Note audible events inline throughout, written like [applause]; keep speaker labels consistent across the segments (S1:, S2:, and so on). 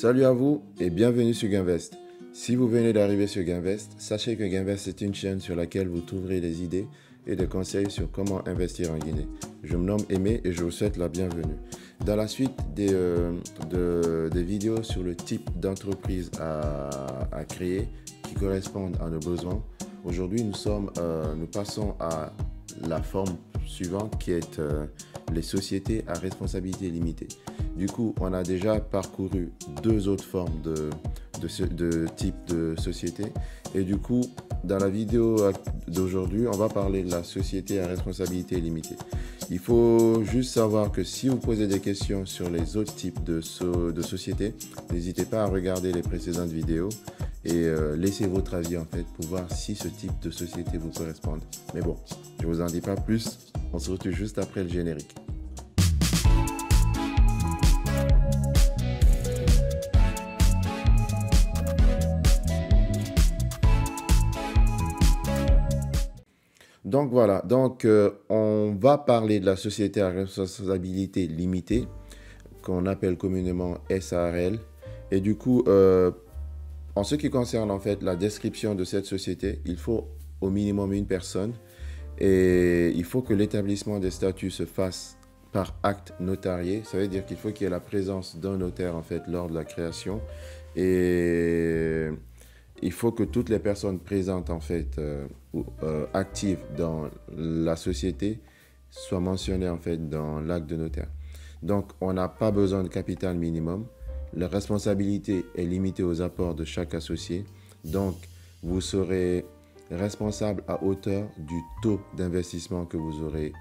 S1: Salut à vous et bienvenue sur Gainvest. Si vous venez d'arriver sur Gainvest, sachez que Gainvest est une chaîne sur laquelle vous trouverez des idées et des conseils sur comment investir en Guinée. Je me nomme Aimé et je vous souhaite la bienvenue. Dans la suite des, euh, vidéos sur le type d'entreprise à, créer qui correspondent à nos besoins, aujourd'hui nous, euh, nous passons à la forme suivante qui est euh, les sociétés à responsabilité limitée. Du coup, on a déjà parcouru deux autres formes de, de, de type de société. Et du coup, dans la vidéo d'aujourd'hui, on va parler de la société à responsabilité limitée. Il faut juste savoir que si vous posez des questions sur les autres types de, de sociétés, n'hésitez pas à regarder les précédentes vidéos et euh, laissez votre avis en fait pour voir si ce type de société vous correspond. Mais bon, je vous en dis pas plus. On se retrouve juste après le générique. Donc voilà, donc euh, on va parler de la société à responsabilité limitée, qu'on appelle communément SARL. Et du coup, euh, en ce qui concerne en fait la description de cette société, il faut au minimum une personne et il faut que l'établissement des statuts se fasse par acte notarié. Ça veut dire qu'il faut qu'il y ait la présence d'un notaire en fait lors de la création et il faut que toutes les personnes présentes, en fait, euh, euh, actives dans la société, soient mentionnées, en fait, dans l'acte de notaire. Donc, on n'a pas besoin de capital minimum. La responsabilité est limitée aux apports de chaque associé. Donc, vous serez responsable à hauteur du taux d'investissement que vous aurez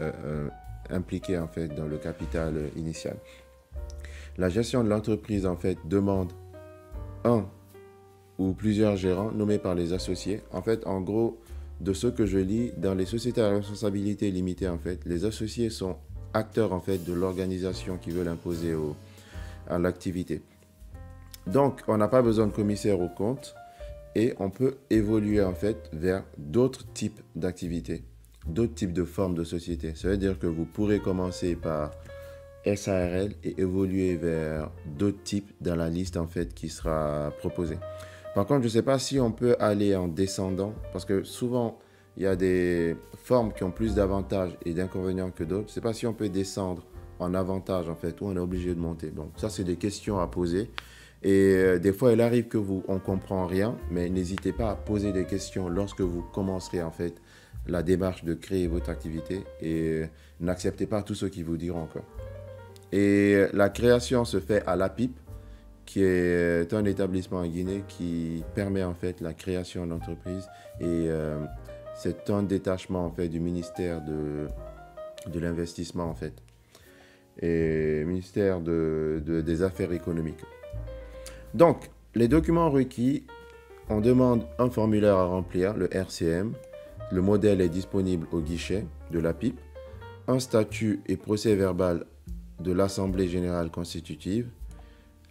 S1: euh, impliqué, en fait, dans le capital initial. La gestion de l'entreprise, en fait, demande un ou plusieurs gérants nommés par les associés. En fait, en gros, de ce que je lis, dans les sociétés à responsabilité limitée, en fait, les associés sont acteurs en fait de l'organisation qui veut l'imposer l'activité. Donc, on n'a pas besoin de commissaire au compte et on peut évoluer en fait vers d'autres types d'activités, d'autres types de formes de société. Ça veut dire que vous pourrez commencer par SARL et évoluer vers d'autres types dans la liste en fait qui sera proposée. Par contre, je ne sais pas si on peut aller en descendant, parce que souvent, il y a des formes qui ont plus d'avantages et d'inconvénients que d'autres. Je ne sais pas si on peut descendre en avantage, en fait, ou on est obligé de monter. Donc, ça, c'est des questions à poser. Et euh, des fois, il arrive que vous, on comprend rien, mais n'hésitez pas à poser des questions lorsque vous commencerez, en fait, la démarche de créer votre activité et euh, n'acceptez pas tout ce qu'ils vous diront encore. Et euh, la création se fait à la pipe qui est un établissement en Guinée qui permet en fait la création d'entreprises et c'est un détachement en fait du ministère de, de l'investissement en fait et ministère de, des affaires économiques. Donc, les documents requis, on demande un formulaire à remplir, le RCM. Le modèle est disponible au guichet de la PIP. Un statut et procès verbal de l'Assemblée générale constitutive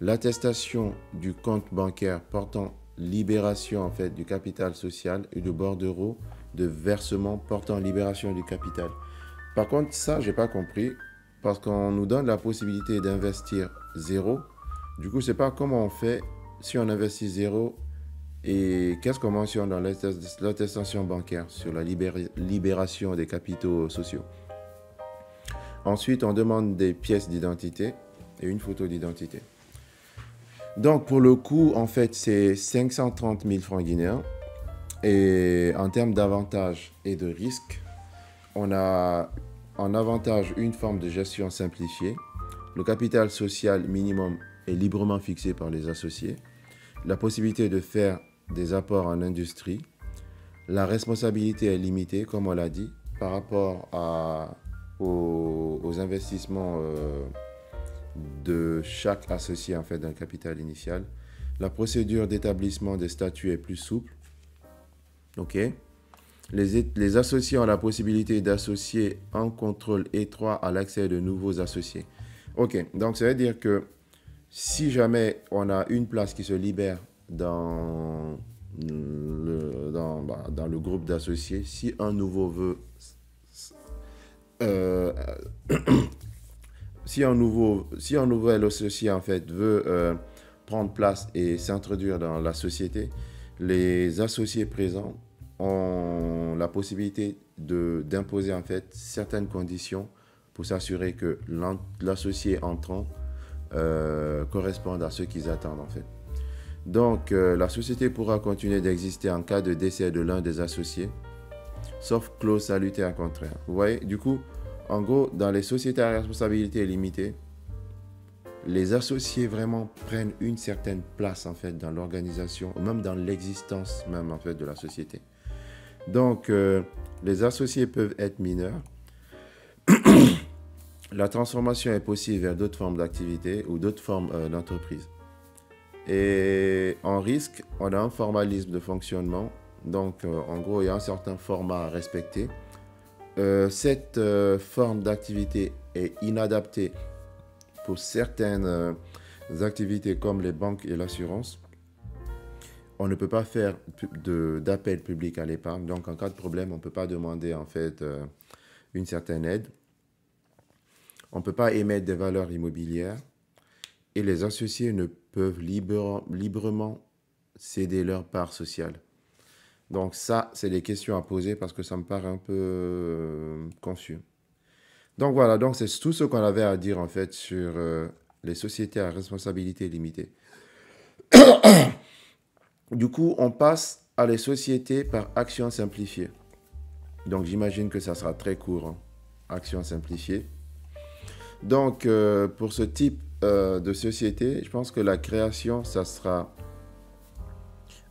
S1: l'attestation du compte bancaire portant libération en fait du capital social et de bordereau de versement portant libération du capital. Par contre, ça, j'ai pas compris parce qu'on nous donne la possibilité d'investir zéro. Du coup, c'est pas comment on fait si on investit zéro et qu'est-ce qu'on mentionne dans l'attestation bancaire sur la libération des capitaux sociaux. Ensuite, on demande des pièces d'identité et une photo d'identité. Donc, pour le coût, en fait, c'est 530 000 francs guinéens. Et en termes d'avantages et de risques, on a en avantage une forme de gestion simplifiée. Le capital social minimum est librement fixé par les associés. La possibilité de faire des apports en industrie. La responsabilité est limitée, comme on l'a dit, par rapport aux, investissements. Euh, de chaque associé en fait d'un capital initial. La procédure d'établissement des statuts est plus souple. OK les, associés ont la possibilité d'associer un contrôle étroit à l'accès de nouveaux associés. OK, donc ça veut dire que si jamais on a une place qui se libère dans le, dans, bah, le groupe d'associés, si un nouveau veut euh, [coughs] si un nouveau, si un nouvel associé en fait veut euh, prendre place et s'introduire dans la société, les associés présents ont la possibilité d'imposer en fait certaines conditions pour s'assurer que l'associé entrant euh, corresponde à ce qu'ils attendent en fait. Donc euh, la société pourra continuer d'exister en cas de décès de l'un des associés, sauf clause salutaire contraire. Vous voyez, du coup, en gros, dans les sociétés à responsabilité limitée, les associés vraiment prennent une certaine place en fait dans l'organisation, même dans l'existence même en fait de la société. Donc, euh, les associés peuvent être mineurs. [clears throat] la transformation est possible vers d'autres formes d'activité ou d'autres formes euh, d'entreprise. Et en risque, on a un formalisme de fonctionnement. Donc, euh, en gros, il y a un certain format à respecter. cette forme d'activité est inadaptée pour certaines activités comme les banques et l'assurance, on ne peut pas faire d'appel public à l'épargne. Donc, en cas de problème, on ne peut pas demander en fait euh, une certaine aide. On ne peut pas émettre des valeurs immobilières. Et les associés ne peuvent librement céder leur part sociale. Donc ça, c'est des questions à poser parce que ça me paraît un peu euh, confus. Donc voilà, donc c'est tout ce qu'on avait à dire en fait sur euh, les sociétés à responsabilité limitée. Du coup, on passe à les sociétés par action simplifiée. Donc j'imagine que ça sera très court, hein. action simplifiée. Donc euh, pour ce type euh, de société, je pense que la création, ça sera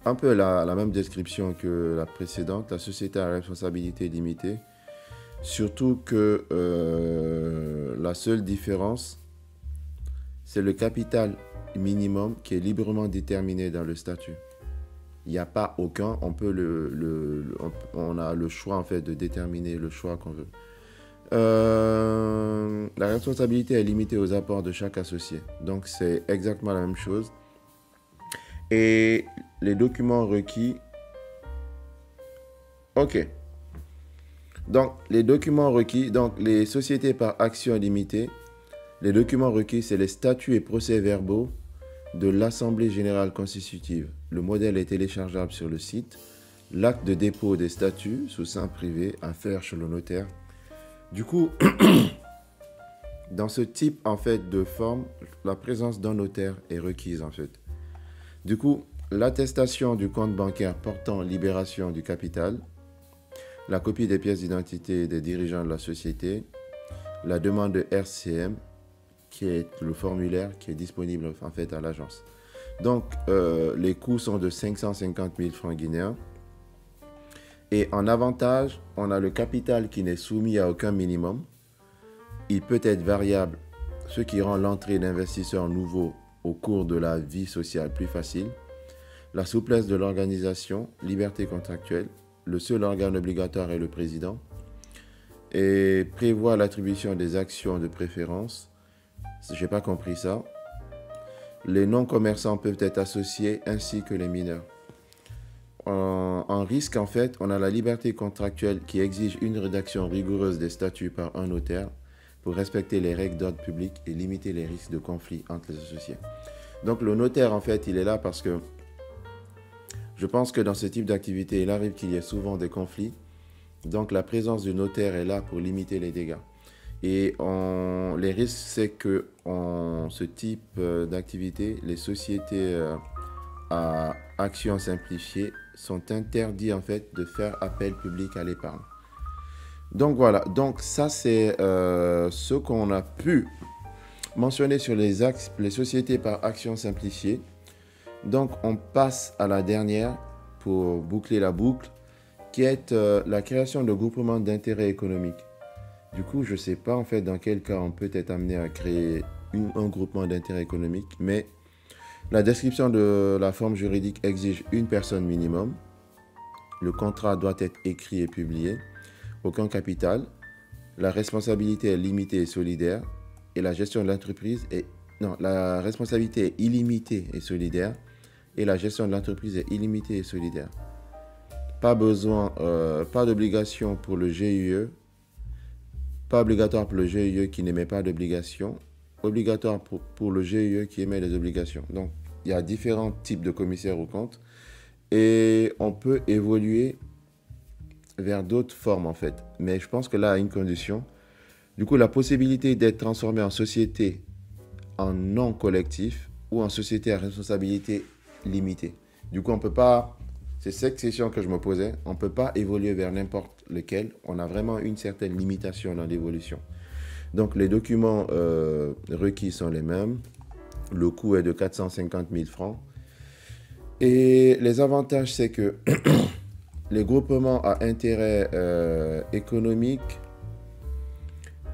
S1: un peu la, même description que la précédente, la société à responsabilité limitée. Surtout que euh, la seule différence, c'est le capital minimum qui est librement déterminé dans le statut. Il n'y a pas aucun, on, peut le, on a le choix en fait de déterminer le choix qu'on veut. Euh, la responsabilité est limitée aux apports de chaque associé. Donc c'est exactement la même chose. Et les documents requis. Ok. Donc, les documents requis, donc les sociétés par action limitée, les documents requis, c'est les statuts et procès-verbaux de l'Assemblée générale constitutive. Le modèle est téléchargeable sur le site. L'acte de dépôt des statuts sous sein privé à faire chez le notaire. Du coup, [coughs] dans ce type en fait de forme, la présence d'un notaire est requise en fait. Du coup, l'attestation du compte bancaire portant libération du capital, la copie des pièces d'identité des dirigeants de la société, la demande de RCM, qui est le formulaire qui est disponible en fait à l'agence. Donc, euh, les coûts sont de 550 000 francs guinéens. Et en avantage, on a le capital qui n'est soumis à aucun minimum. Il peut être variable, ce qui rend l'entrée d'investisseurs nouveaux au cours de la vie sociale plus facile. La souplesse de l'organisation, liberté contractuelle, le seul organe obligatoire est le président et prévoit l'attribution des actions de préférence. Je n'ai pas compris ça. Les non-commerçants peuvent être associés ainsi que les mineurs. En, risque, en fait, on a la liberté contractuelle qui exige une rédaction rigoureuse des statuts par un notaire pour respecter les règles d'ordre public et limiter les risques de conflit entre les associés. Donc le notaire, en fait, il est là parce que je pense que dans ce type d'activité, il arrive qu'il y ait souvent des conflits. Donc la présence du notaire est là pour limiter les dégâts. Et les risques, c'est que en ce type euh, d'activité, les sociétés euh, à action simplifiée sont interdites en fait de faire appel public à l'épargne. Donc voilà, donc ça c'est euh, ce qu'on a pu mentionner sur les, les sociétés par action simplifiée. Donc on passe à la dernière pour boucler la boucle, qui est la création de groupements d'intérêt économique. Du coup, je ne sais pas en fait dans quel cas on peut être amené à créer un groupement d'intérêt économique, mais la description de la forme juridique exige une personne minimum. Le contrat doit être écrit et publié. Aucun capital. La responsabilité est limitée et solidaire. Et la gestion de l'entreprise est... Non, la responsabilité est illimitée et solidaire et la gestion de l'entreprise est illimitée et solidaire. Pas besoin, euh, pas d'obligation pour le GIE, pas obligatoire pour le GIE qui n'émet pas d'obligation, obligatoire pour, pour, le GIE qui émet des obligations. Donc, il y a différents types de commissaires aux comptes et on peut évoluer vers d'autres formes en fait. Mais je pense que là, à une condition. Du coup, la possibilité d'être transformé en société en non collectif ou en société à responsabilité limitée. Du coup, on ne peut pas, c'est cette question que je me posais, on ne peut pas évoluer vers n'importe lequel. On a vraiment une certaine limitation dans l'évolution. Donc, les documents euh, requis sont les mêmes. Le coût est de 450 000 francs. Et les avantages, c'est que [clears throat] les groupements à intérêt euh, économique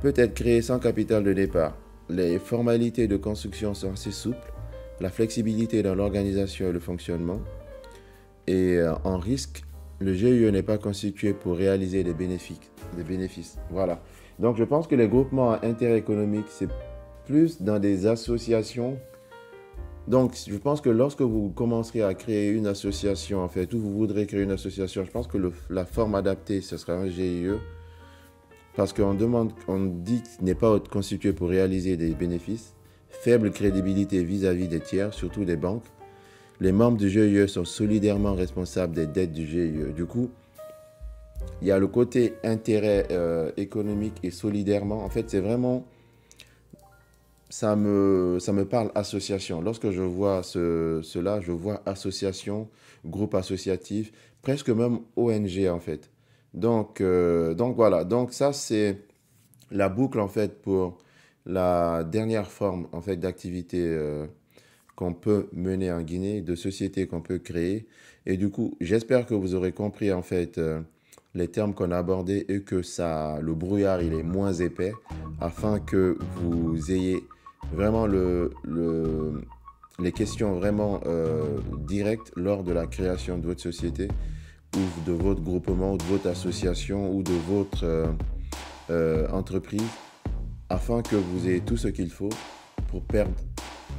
S1: peut être créé sans capital de départ. Les formalités de construction sont assez souples, la flexibilité dans l'organisation et le fonctionnement. Et euh, en risque, le GIE n'est pas constitué pour réaliser des bénéfices. Voilà. Donc je pense que les groupements à intérêt économique, c'est plus dans des associations donc, je pense que lorsque vous commencerez à créer une association, en fait, ou vous voudrez créer une association, je pense que la forme adaptée, ce sera un GIE. Parce qu'on demande, on dit qu'il n'est pas constitué pour réaliser des bénéfices, faible crédibilité vis-à-vis des tiers, surtout des banques. Les membres du GIE sont solidairement responsables des dettes du GIE. Du coup, il y a le côté intérêt euh, économique et solidairement. En fait, c'est vraiment ça me, ça me parle association. Lorsque je vois ce, cela, je vois association, groupe associatif, presque même ONG en fait. Donc, euh, donc voilà, donc ça c'est la boucle en fait pour la dernière forme en fait d'activité euh, qu'on peut mener en Guinée, de société qu'on peut créer. Et du coup, j'espère que vous aurez compris en fait euh, les termes qu'on a abordés et que ça, le brouillard il est moins épais afin que vous ayez vraiment le, le, les questions vraiment euh, directes lors de la création de votre société ou de votre groupement ou de votre association ou de votre euh, entreprise afin que vous ayez tout ce qu'il faut pour perdre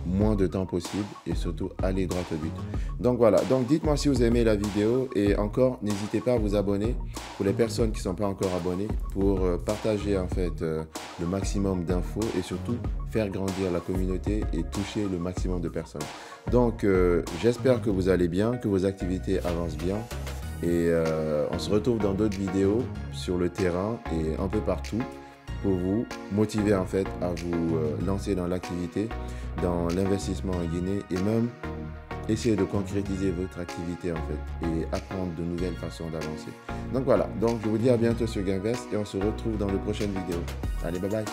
S1: moins de temps possible et surtout aller droit au but. Donc voilà, donc dites-moi si vous aimez la vidéo et encore n'hésitez pas à vous abonner pour les personnes qui ne sont pas encore abonnées pour euh, partager en fait euh, le maximum d'infos et surtout faire grandir la communauté et toucher le maximum de personnes. Donc euh, j'espère que vous allez bien, que vos activités avancent bien et on se retrouve dans d'autres vidéos sur le terrain et un peu partout pour vous motiver en fait à vous euh, lancer dans l'activité, dans l'investissement en Guinée et même essayer de concrétiser votre activité en fait et apprendre de nouvelles façons d'avancer. Donc voilà, donc je vous dis à bientôt sur Gainvest et on se retrouve dans le prochaine vidéo. Allez, bye bye